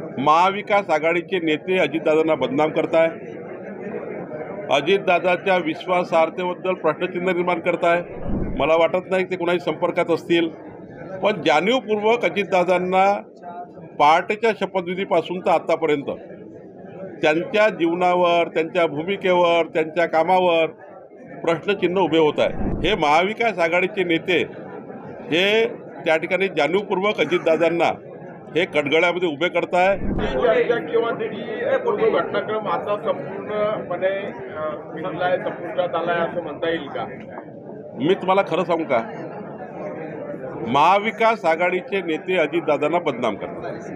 महाविकास आघाडीचे नेते अजितदादांना बदनाम करताय. अजितदादाच्या विश्वासार्हतेबद्दल प्रश्नचिन्ह निर्माण करताय. मला वाटत नाही ते कुणाही संपर्कात असतील. पण जाणीवपूर्वक अजितदादांना पहाटेच्या शपथविधीपासून तर आत्तापर्यंत त्यांच्या जीवनावर त्यांच्या भूमिकेवर त्यांच्या कामावर प्रश्नचिन्ह उभे होत आहे. हे महाविकास आघाडीचे नेते हे त्या ठिकाणी जाणीवपूर्वक अजितदादांना हे कटगळ्यामध्ये उभे करताय? किंवा घटनाक्रम आता संपूर्णपणे संपुष्टात आलाय असं म्हणता येईल का? मी तुम्हाला खरं सांगू का? महाविकास आघाडीचे नेते अजितदादांना बदनाम करतात.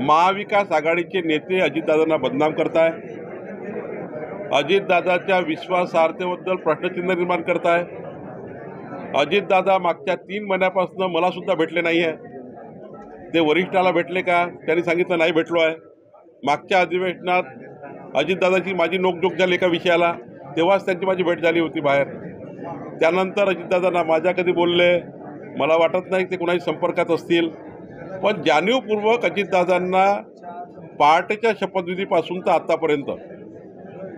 महाविकास आघाडीचे नेते अजितदादांना बदनाम करताय. अजितदादाच्या विश्वासार्हतेबद्दल प्रश्नचिन्ह निर्माण करताय. अजितदादा मागच्या तीन महिन्यापासून मला सुद्धा भेटले नाही आहे ते वरिष्ठाला भेटले का? त्यांनी सांगितलं नाही भेटलो आहे. मागच्या अधिवेशनात अजितदादाची माझी नोकझोक झाली एका विषयाला. तेव्हाच त्यांची माझी भेट झाली होती बाहेर. त्यानंतर अजितदादांना माझ्या कधी बोलले? मला वाटत नाही ते कुणाही संपर्कात असतील. पण जाणीवपूर्वक अजितदादांना पहाटेच्या शपथविधीपासून तर आत्तापर्यंत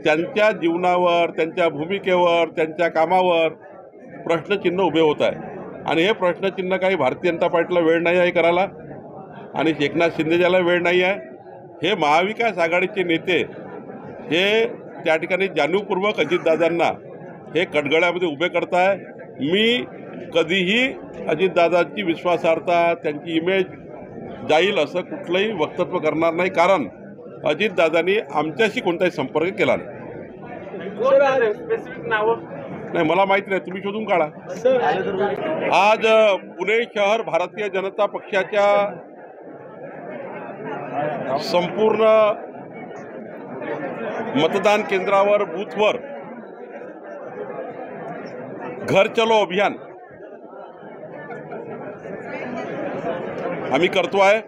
त्यांच्या जीवनावर त्यांच्या भूमिकेवर त्यांच्या कामावर प्रश्नचिन्ह उभे होत आहे. आणि हे प्रश्नचिन्ह काही भारतीय जनता पार्टीला वेळ नाही आहे करायला. आणि एकनाथ शिंदेच्याला वेळ नाही आहे हे महाविकास आघाडीचे नेते हे त्या ठिकाणी जाणीवपूर्वक अजितदादांना हे कटगळ्यामध्ये उभे करताय. मी कधीही अजितदादांची विश्वासार्हता त्यांची इमेज जाईल असं कुठलंही वक्तव्य करणार नाही कारण अजितदादांनी आमच्याशी कोणताही संपर्क केला नाही. नाही मला माहिती नाही तुम्ही शोधून काढा. आज पुणे शहर भारतीय जनता पक्षाच्या संपूर्ण मतदान केंद्रावर बूथवर घर चलो अभियान आम्ही करतो आहे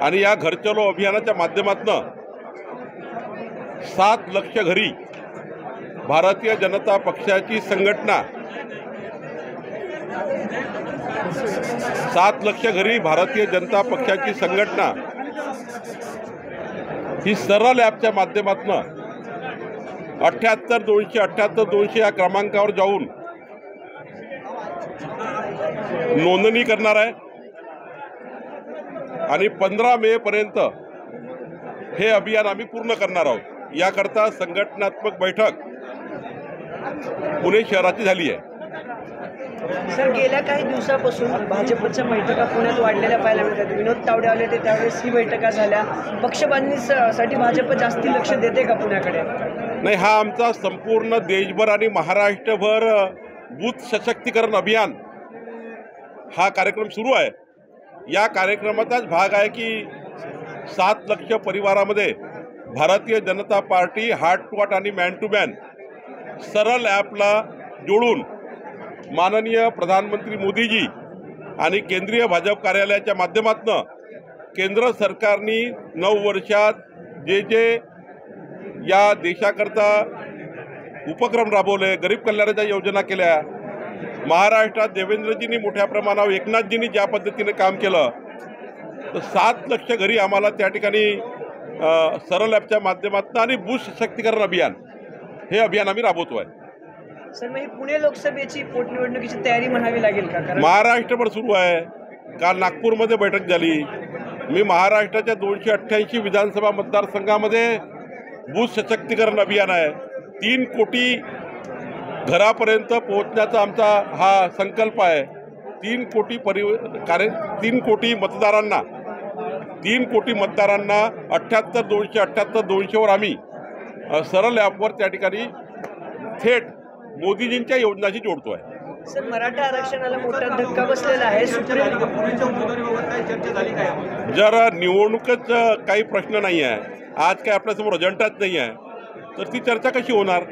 आणि या घर चलो अभियानाच्या माध्यमातून सात लक्ष घरी भारतीय जनता पक्षाची संघटना सात लक्ष घरी भारतीय जनता पक्षाची संघटना ही सरळ ॲपच्या माध्यमातून अठ्ठ्याहत्तर दोनशे अठ्ठ्याहत्तर दोनशे या क्रमांकावर जाऊन नोंदणी करणार आहे. आणि पंधरा मे पर्यंत हे अभियान आम्ही पूर्ण करणार आहोत. याकरता संघटनात्मक बैठक पुणे शहराची झाली आहे. सर गेल्या काही दिवसापासून भाजपच्या बैठका पुण्यात वाढलेल्या पाहायला मिळतात. विनोद तावडे आले ते त्यावेळेस ही बैठका झाल्या. पक्षबांधणीसाठी भाजप जास्ती लक्ष देते का पुण्याकडे? नाही हा आमचा संपूर्ण देशभर आणि महाराष्ट्रभर बूथ सशक्तीकरण अभियान हा कार्यक्रम सुरू आहे. या कार्यक्रमाचाच भाग आहे की सात लक्ष परिवारामध्ये Bharatiya Janata Party heart to heart आणि मॅन टू मॅन सरळ ॲपला जोडून माननीय प्रधानमंत्री मोदीजी आणि केंद्रीय भाजप कार्यालयाच्या माध्यमातून केंद्र सरकारनी नऊ वर्षात जे जे या देशाकरता उपक्रम राबवले गरीब कल्याणाच्या योजना केल्या महाराष्ट्रात देवेंद्रजींनी मोठ्या प्रमाणावर एकनाथजींनी ज्या पद्धतीने काम केलं तर सात लक्ष घरी आम्हाला त्या ठिकाणी सरल ॲपच्या माध्यमातून आणि बूस्ट सशक्तीकरण अभियान हे अभियान आम्ही राबवतो आहे सर मग ही पुणे लोकसभेची पोटनिवडणुकीची तयारी म्हणावी लागेल का? कारण महाराष्ट्रभर सुरू आहे. काल नागपूरमध्ये बैठक झाली. मी महाराष्ट्राच्या दोनशे अठ्ठ्याऐंशी विधानसभा मतदारसंघामध्ये बूथ सशक्तीकरण अभियान आहे. तीन कोटी घरापर्यंत पोहोचण्याचा आमचा हा संकल्प आहे. तीन कोटी परि कार्य तीन कोटी मतदारांना तीन कोटी मतदारांना अठ्ठ्याहत्तर दोनशे अठ्ठ्याहत्तर दोनशेवर आम्ही सरळ ॲपवर त्या ठिकाणी थेट मोदीजींच्या योजनाशी जोडतो आहे सर मराठा आरक्षणाला मोठा धक्का बसलेला आहे. जर निवडणूकच काही प्रश्न नाही आहे आज काय आपल्यासमोर अजंटाच नाही आहे तर ती चर्चा कशी होणार?